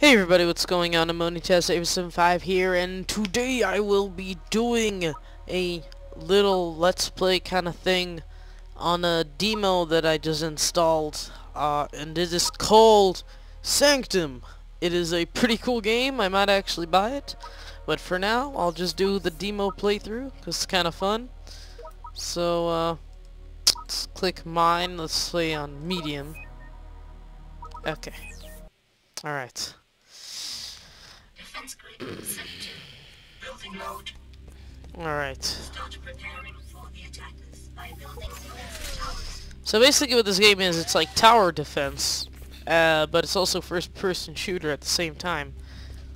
Hey everybody, what's going on? Amonitas8475 here, and today I will be doing a little Let's Play kind of thing on a demo that I just installed, uh, and it is called Sanctum. It is a pretty cool game, I might actually buy it, but for now, I'll just do the demo playthrough, because it's kind of fun. So, uh, let's click mine, let's play on medium. Okay. Alright. Defense grid set to building mode. Alright. Start preparing for the attackers by building new towers. So basically what this game is, it's like tower defense, uh, but it's also first person shooter at the same time.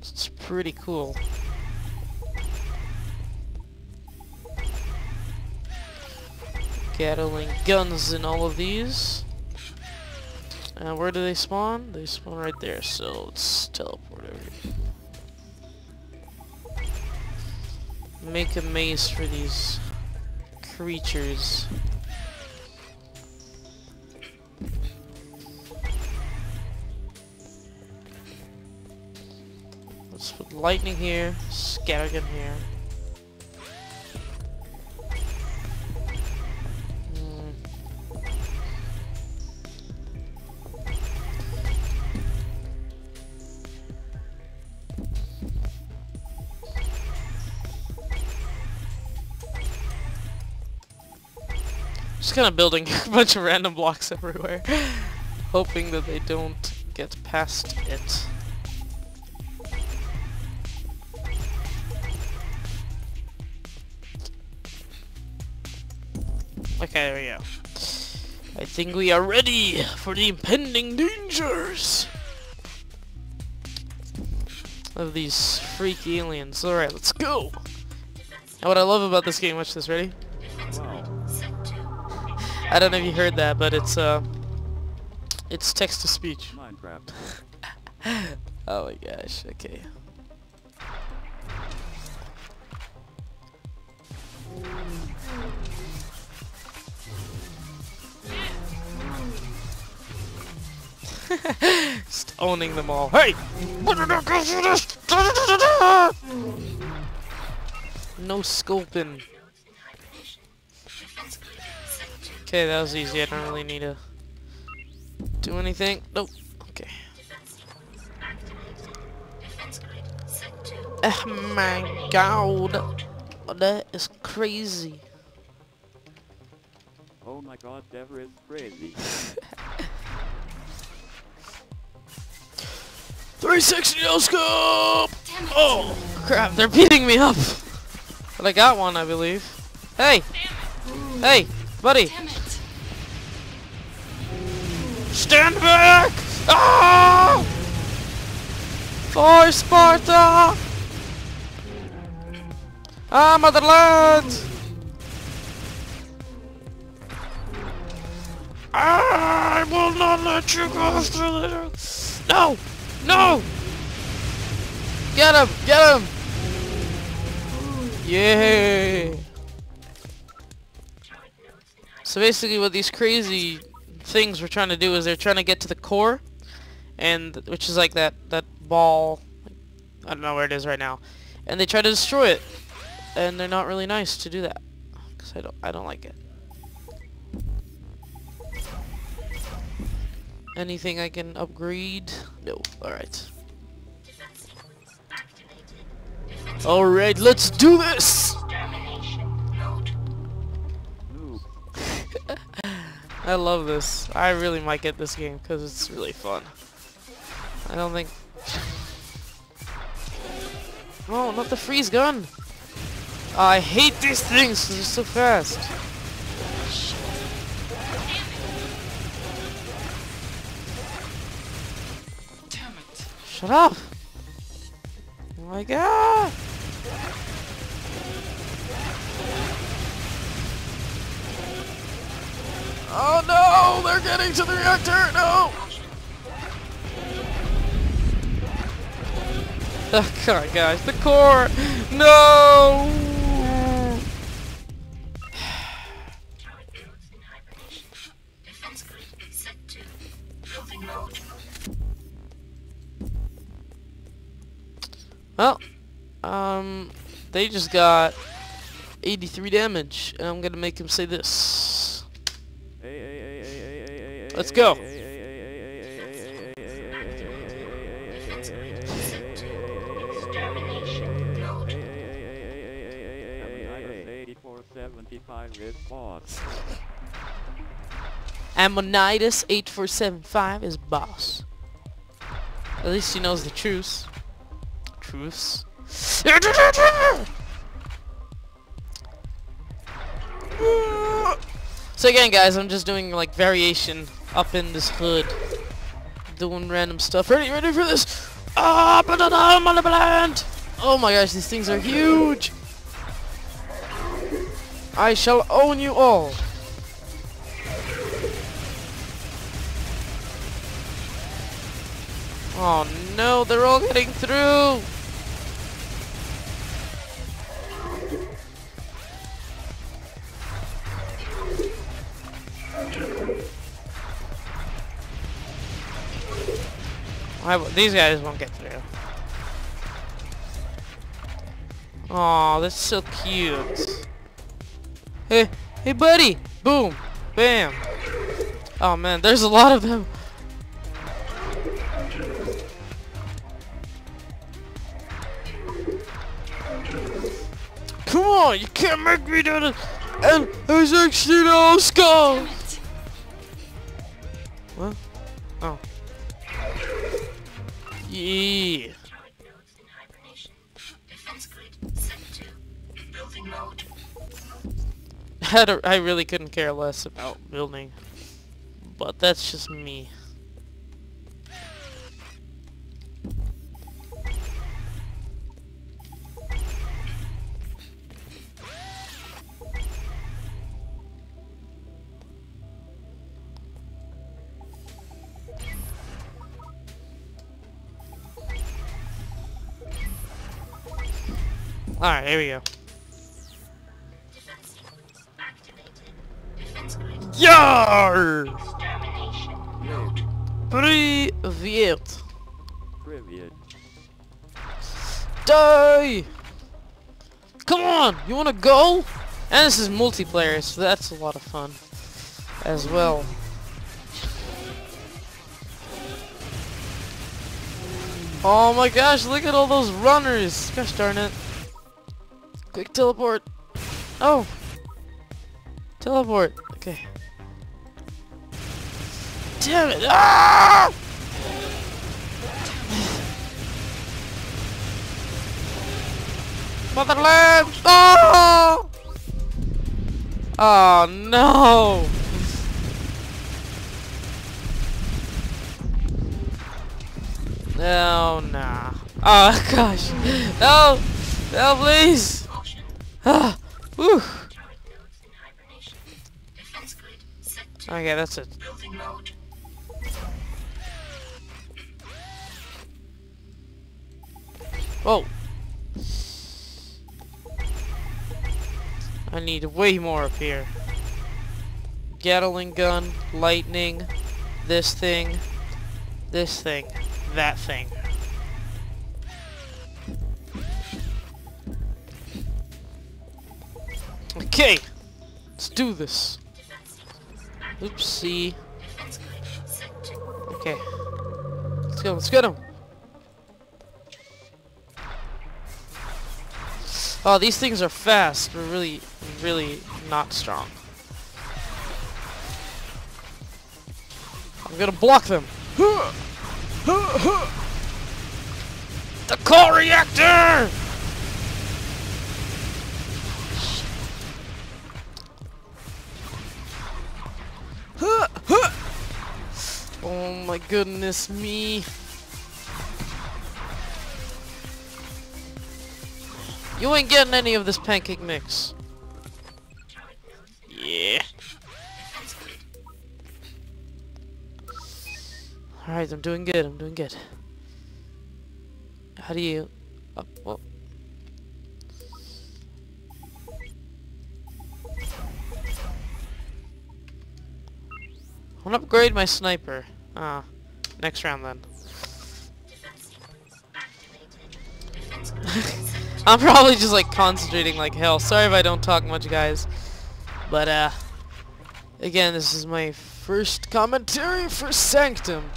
It's pretty cool. Gatling guns in all of these. Uh, where do they spawn? They spawn right there, so let's teleport over here. Make a maze for these creatures. Let's put lightning here, scatter scattergun here. Just kind of building a bunch of random blocks everywhere, hoping that they don't get past it. Okay, there we go. I think we are ready for the impending dangers of these freak aliens. Alright, let's go! And what I love about this game, watch this, ready? To I don't know if you heard that, but it's uh, it's text to speech. Minecraft. Oh my gosh. Okay. Just owning them all. Hey! No scoping. defense grid set to Okay, that was easy. I don't really need to do anything. Nope. Okay. defense sequence activated. Defense grid set to Oh my god. That is crazy. Oh my god, Dever is crazy. 360 no scope! Oh crap, they're beating me up! But I got one, I believe. Hey! Hey, buddy! Stand back! Ah! For Sparta! Ah, motherland! I will not let you go through the... No! No! Get him! Get him! Yay! So basically what these crazy things we're trying to do is they're trying to get to the core and which is like that that ball I don't know where it is right now and they try to destroy it and they're not really nice to do that because I don't I don't like it anything I can upgrade no sequence activated. Defense alright let's do this termination mode. Noob. I love this I really might get this game because it's really fun I don't think Oh, not the freeze gun! I hate these things they're so fast. Shut up! Oh my god! Oh no! They're getting to the reactor! No! Oh god, guys, the core! No! Well, um, they just got 83 damage, and I'm gonna make him say this. Let's go. Amonitas 8475 is boss. At least he knows the truths. Truths. So again guys, I'm just doing like variation up in this hood. Doing random stuff. Ready, ready for this? Ah, banana, land! Oh my gosh, these things are huge! I shall own you all! Oh no, they're all getting through! These guys won't get through. Oh, that's so cute. Hey, hey buddy! Boom! Bam! Oh man, there's a lot of them. Come on, you can't make me do this! And there's actually no skull! What? Oh. Mode. I really couldn't care less about building. But that's just me. Alright, here we go. Defense sequence activated. Defense grid Yar! extermination mode. Привет! Привет. Die! Come on! You wanna go? And this is multiplayer, so that's a lot of fun as well. Oh my gosh, look at all those runners! Gosh darn it. Quick teleport. Oh! Teleport. Okay. Damn it! Ah! Motherland! Oh! Oh no! No, nah. Oh gosh. No! No, please! Ah! Okay, that's it. Whoa! I need way more up here. Gatling gun, lightning, this thing, this thing, that thing. Okay, let's do this. Oopsie. Okay. Let's go, let's get him. Oh, these things are fast. We're really, really not strong. I'm gonna block them. The core reactor! My goodness me. You ain't getting any of this pancake mix. Yeah. Alright, I'm doing good, I'm doing good. How do you... Up, well, I want to upgrade my sniper. Ah, next round then. I'm probably just like concentrating like hell. Sorry if I don't talk much, guys. But uh, again, this is my first commentary for Sanctum.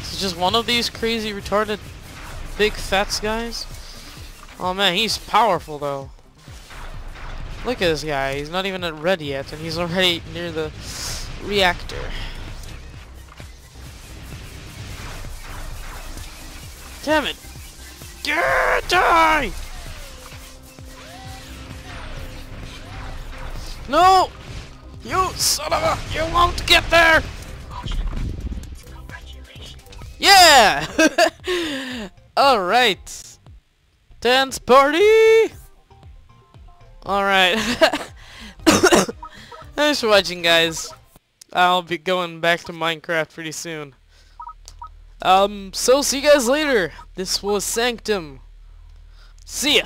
It's just one of these crazy retarded big fats guys. Oh man, he's powerful though. Look at this guy. He's not even at red yet, and he's already near the reactor. Damn it! Yeah, die! No! You son of a... You won't get there! Yeah! Alright. Dance party! Alright. Thanks for watching, guys. I'll be going back to Minecraft pretty soon. Um, so see you guys later. This was Sanctum. See ya.